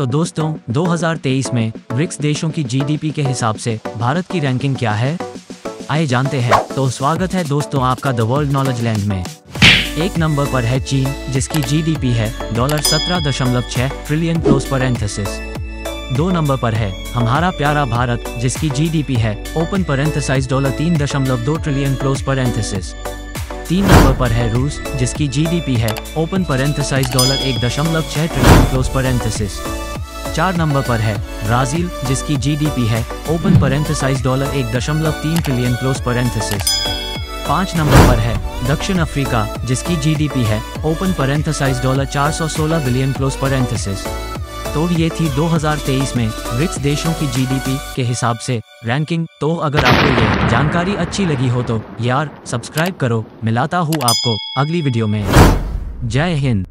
तो दोस्तों 2023 में ब्रिक्स देशों की जीडीपी के हिसाब से भारत की रैंकिंग क्या है? आइए जानते हैं। तो स्वागत है दोस्तों आपका द वर्ल्ड नॉलेज लैंड में। एक नंबर पर है चीन, जिसकी जीडीपी है डॉलर सत्रह दशमलव छह ट्रिलियन क्लोज पर एंथसिस दो नंबर पर है हमारा प्यारा भारत, जिसकी जीडीपी है ओपन पर डॉलर तीन दशमलव दो ट्रिलियन क्लोज पर एंथसिस तीन नंबर पर है रूस, जिसकी जीडीपी है ओपन परेंथेसाइज डॉलर एक दशमलव छह ट्रिलियन क्लोज परेंथेसिस चार नंबर पर है। ब्राज़ील, जिसकी जीडीपी है ओपन परेंथेसाइज डॉलर एक दशमलव तीन ट्रिलियन क्लोज परेंथेसिस पाँच नंबर पर है, दक्षिण अफ्रीका, जिसकी जीडीपी है ओपन परेंथेसाइज डॉलर चार सौ सोलह बिलियन क्लोज परेंथेसिस तो ये थी 2023 में ब्रिक्स देशों की जीडीपी के हिसाब से रैंकिंग तो अगर आपको ये जानकारी अच्छी लगी हो तो यार सब्सक्राइब करो। मिलाता हूँ आपको अगली वीडियो में। जय हिंद।